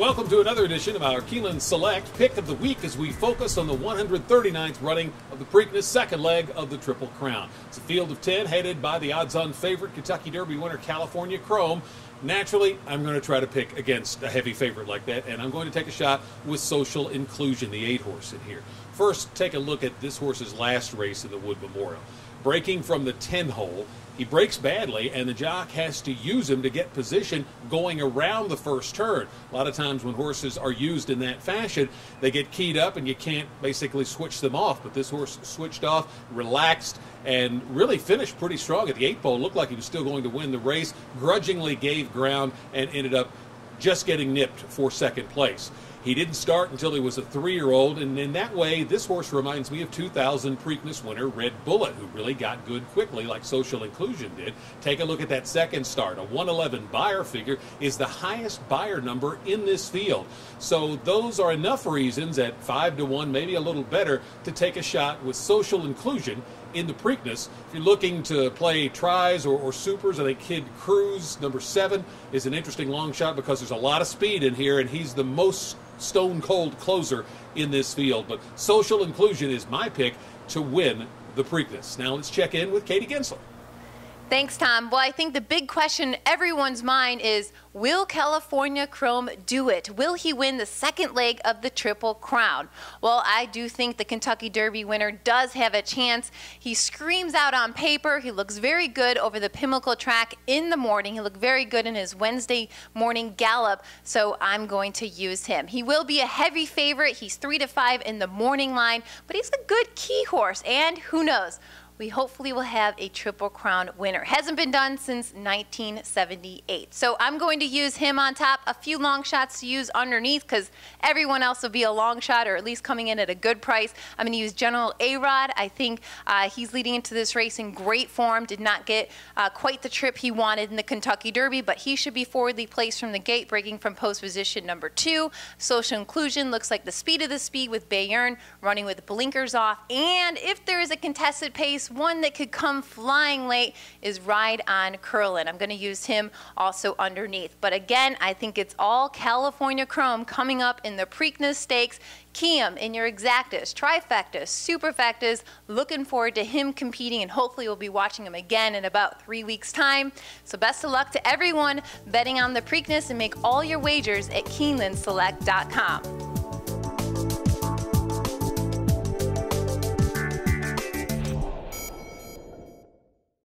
Welcome to another edition of our Keeneland Select Pick of the Week as we focus on the 139th running of the Preakness second leg of the Triple Crown. It's a field of 10 headed by the odds on favorite Kentucky Derby winner California Chrome. Naturally, I'm going to try to pick against a heavy favorite like that, and I'm going to take a shot with Social Inclusion, the eight horse in here. First, take a look at this horse's last race in the Wood Memorial. Breaking from the 10 hole, he breaks badly, and the jock has to use him to get position going around the first turn. A lot of times when horses are used in that fashion, they get keyed up and you can't basically switch them off. But this horse switched off, relaxed, and really finished pretty strong at the eight pole. Looked like he was still going to win the race, grudgingly gave ground, and ended up just getting nipped for second place. He didn't start until he was a three year old, and in that way, this horse reminds me of 2000 Preakness winner Red Bullet, who really got good quickly, like Social Inclusion did. Take a look at that second start. A 111 Beyer figure is the highest Beyer number in this field. So, those are enough reasons at 5 to 1, maybe a little better, to take a shot with Social Inclusion in the Preakness. If you're looking to play tries or, or, supers, I think Kid Cruz, number seven, is an interesting long shot because there's a lot of speed in here, and he's the most stone cold closer in this field. But social inclusion is my pick to win the Preakness. Now let's check in with Katie Gensler. Thanks, Tom. Well, I think the big question everyone's mind is Will California Chrome do it? Will he win the second leg of the Triple Crown? Well, I do think the Kentucky Derby winner does have a chance. He screams out on paper. He looks very good over the Pimlico track in the morning. He looked very good in his Wednesday morning gallop, so I'm going to use him. He will be a heavy favorite. He's 3 to 5 in the morning line, but he's a good key horse, and who knows? We hopefully will have a Triple Crown winner. Hasn't been done since 1978. So I'm going to use him on top, a few long shots to use underneath because everyone else will be a long shot or at least coming in at a good price. I'm going to use General A-Rod. I think uh, he's leading into this race in great form. Did not get uh, quite the trip he wanted in the Kentucky Derby, but he should be forwardly placed from the gate, breaking from post position number two. Social inclusion looks like the speed of the speed with Bayern running with blinkers off. And if there is a contested pace, one that could come flying late is Ride on Curlin. I'm going to use him also underneath. But again, I think it's all California Chrome coming up in the Preakness Stakes. Kiem in your exactas, trifectas, superfectas. Looking forward to him competing, and hopefully we'll be watching him again in about three weeks' time. So best of luck to everyone betting on the Preakness, and make all your wagers at KeenelandSelect.com.